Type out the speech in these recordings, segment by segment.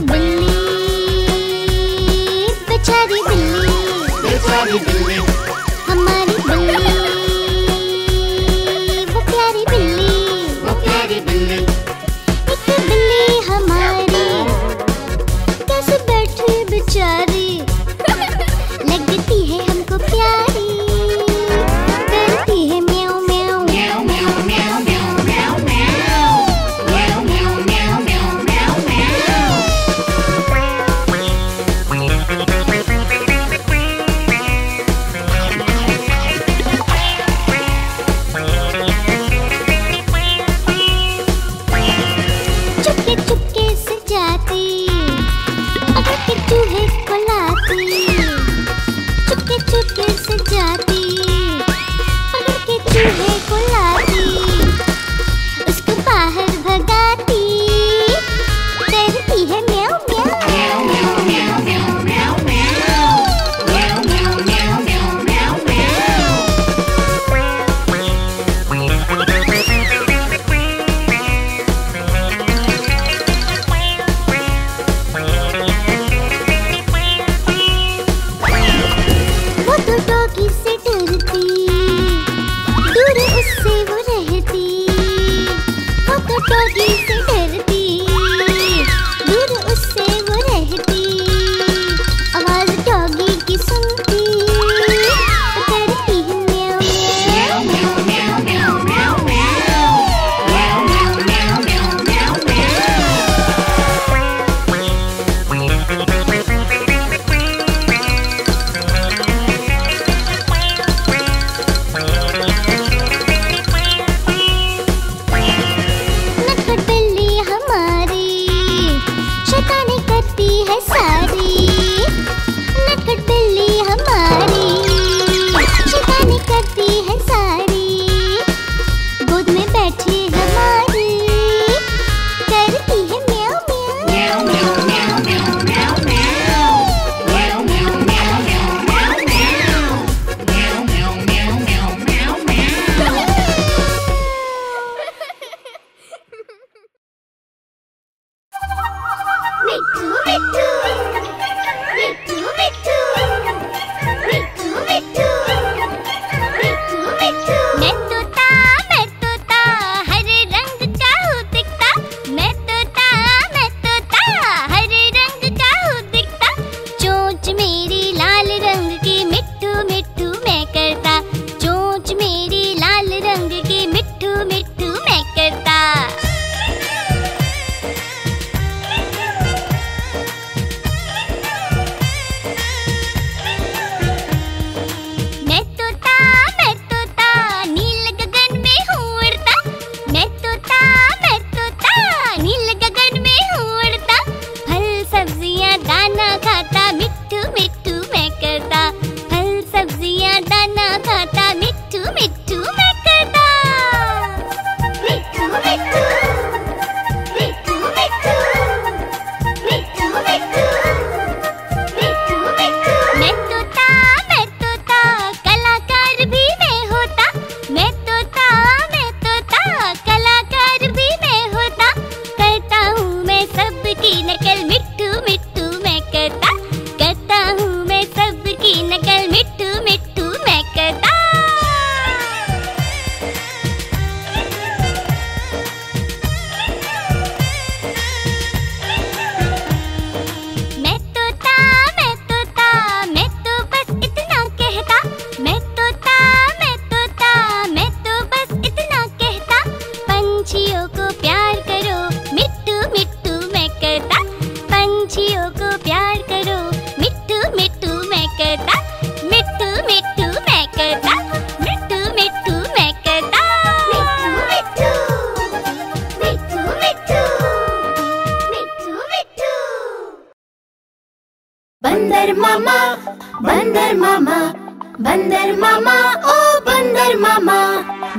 बिल्ली बेचारी बिल्ली। बेचारी बिल्ली।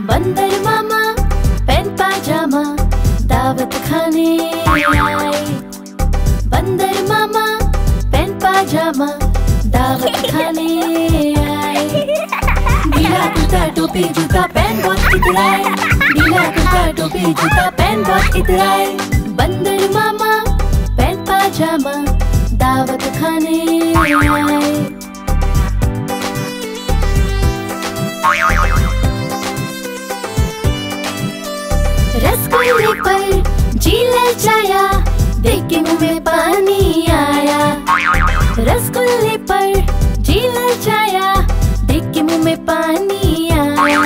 बंदर मामा पैन पाजामा दावत खाने आए। बंदर मामा पैन पाजामा दावत खाने आए। बिला कुर्ता, टोपी, जूता पहन बहुत इतराए। ढीला कुर्ता, टोपी, जूता पहन बहुत इतराए। बंदर मामा पहन पाजामा दावत खाने आए। में पानी आया।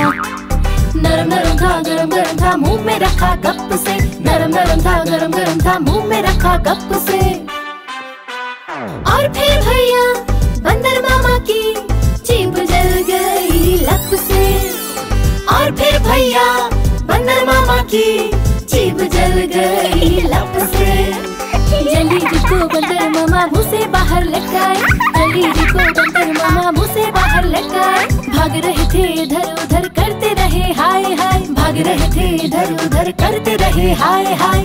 नरम नरम था, गरम गरम था, मुँह में रखा गप से। नरम नरम था, गरम गरम था, मुँह में रखा गप से। और फिर भैया, बंदर मामा की जीभ जल गई लप से। और फिर भैया, बंदर मामा की जीभ जल गई लप से। जल्दी जी को बंदर मामा मुँह से बाहर लटकाए। जल्दी को बंदर मामा मुँह से बाहर लटकाए भाग रहे थे इधर उधर करते रहे हाय हाय भाग रहे थे इधर उधर करते रहे हाय हाय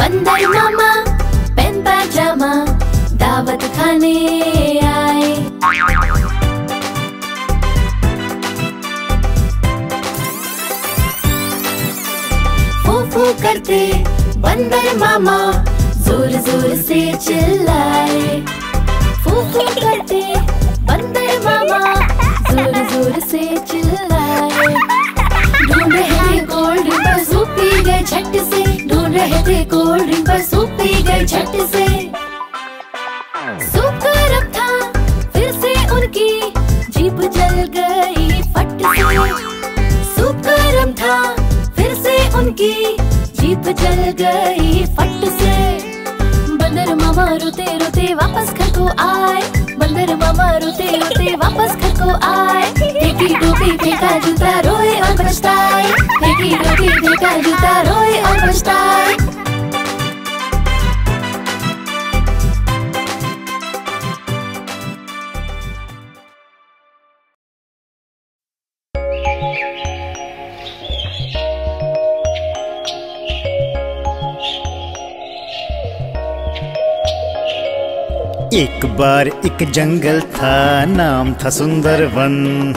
बंदर मामा पेन पाजामा दावत खाने आए फू फू करते बंदर मामा ज़ोर ज़ोर से चिल्लाए करते। बंदर मामा, ज़ोर ज़ोर से चिल्लाए। ढूंढ रहे थे कोल्ड ड्रिंक पर पी गए झट से। ढूंढ रहे थे कोल्ड ड्रिंक पर वापस घर को आए। फेंकी टोपी फेंका जूता रोए और पछताए फेंकी टोपी फेंका जूता रोए और पछताए एक बार एक जंगल था, नाम था सुंदर वन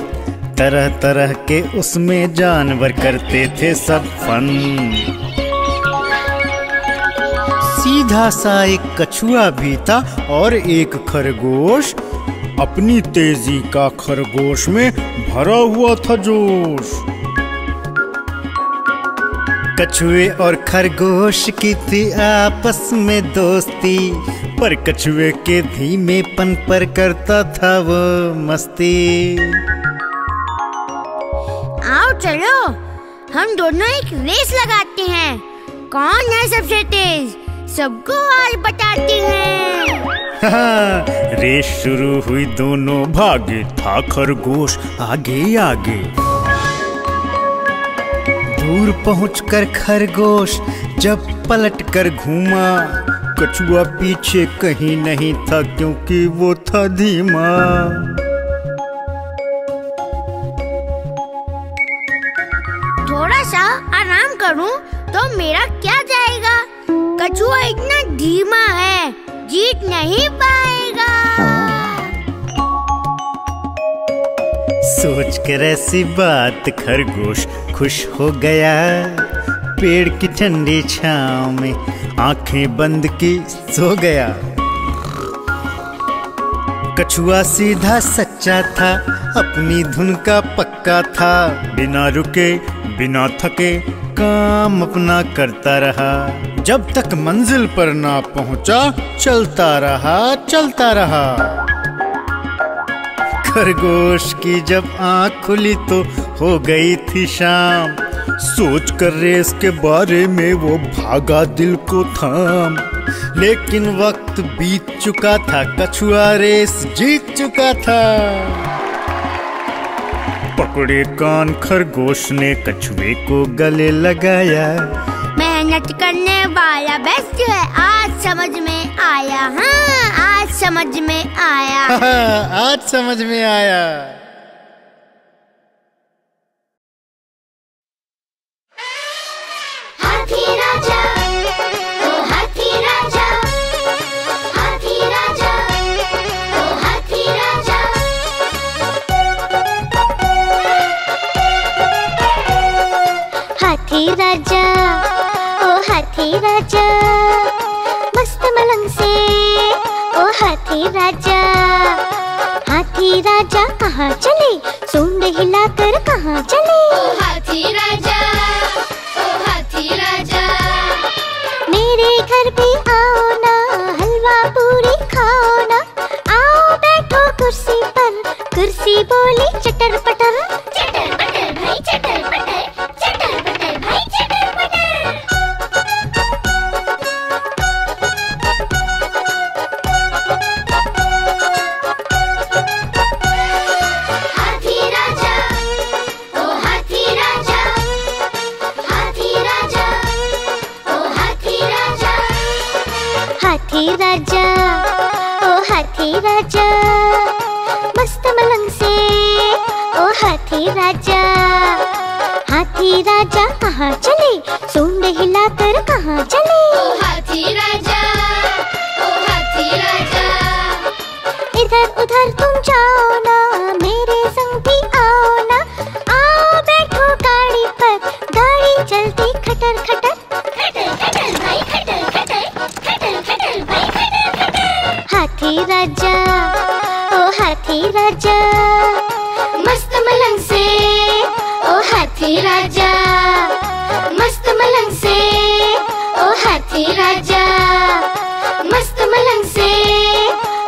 तरह तरह के उसमें जानवर करते थे सब फन। सीधा सा एक कछुआ भी था और एक खरगोश। अपनी तेज़ी का खरगोश में भरा हुआ था जोश। कछुए और खरगोश की थी आपस में दोस्ती। पर कछुए के धीमे पन पर करता था वो मस्ती। आओ चलो हम दोनों एक रेस लगाते हैं। कौन है सबसे तेज? सबको आज बताते हैं। हाँ, रेस शुरू हुई दोनों भागे था खरगोश आगे आगे। दूर पहुंचकर खरगोश जब पलट कर घूमा कछुआ पीछे कहीं नहीं था क्योंकि वो था धीमा। थोड़ा सा आराम करूँ तो मेरा क्या जाएगा? कछुआ इतना धीमा है जीत नहीं पाएगा। सोच कर ऐसी बात खरगोश खुश हो गया। पेड़ की ठंडी छांव में आँखें बंद की, सो गया। कछुआ सीधा सच्चा था, अपनी धुन का पक्का था। बिना रुके, बिना थके, काम अपना करता रहा। जब तक मंजिल पर ना पहुँचा, चलता रहा चलता रहा। खरगोश की जब आँख खुली तो हो गई थी शाम। सोच कर रेस के बारे में वो भागा दिल को थाम। लेकिन वक्त बीत चुका था कछुआ रेस जीत चुका था। पकड़े कान खरगोश ने कछुए को गले लगाया। मेहनत करने वाला बेस्ट है आज समझ में आया। हाँ आज समझ में आया। हाँ, आज समझ में आया। हाथी राजा। ओ हाथी राजा मस्त मलंग से। ओ हाथी राजा हाथी राजा कहाँ चले? सूंड हिलाकर कहाँ चले? ओ हाथी राजा ओ हाथी राजा। मेरे घर पे आओ ना हलवा पूरी खाओ ना। आओ बैठो कुर्सी पर कुर्सी बोली राजा। ओ हाथी राजा, मस्त मलंग से। ओ हाथी राजा हाथी राजा कहाँ चले? सूंड हिलाकर कहाँ चले? ओ हाथी राजा। राजा। मस्त मलंग से, ओ हाथी राजा। मस्त मलंग से, ओ हाथी राजा। मस्त मलंग से,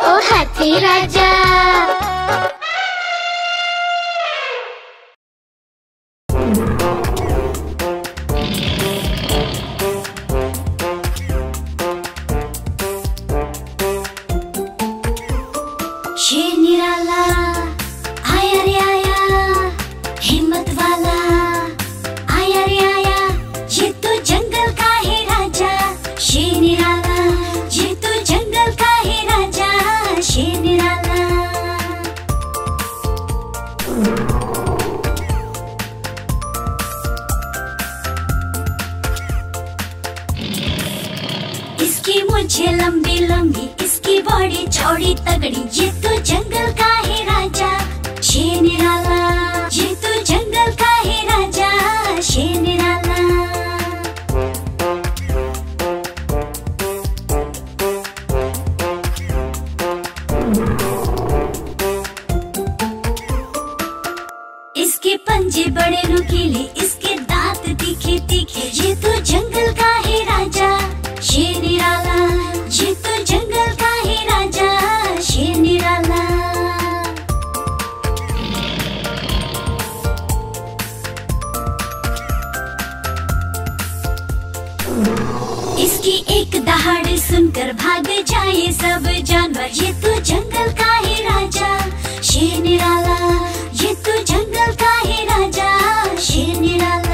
ओ हाथी राजा। शेर चौड़ी तगड़ी तो जंगल इसकी एक दहाड़ सुनकर भाग जाए सब जानवर। ये तो जंगल का है राजा, शेर निराला। ये तो जंगल का है राजा, शेर निराला।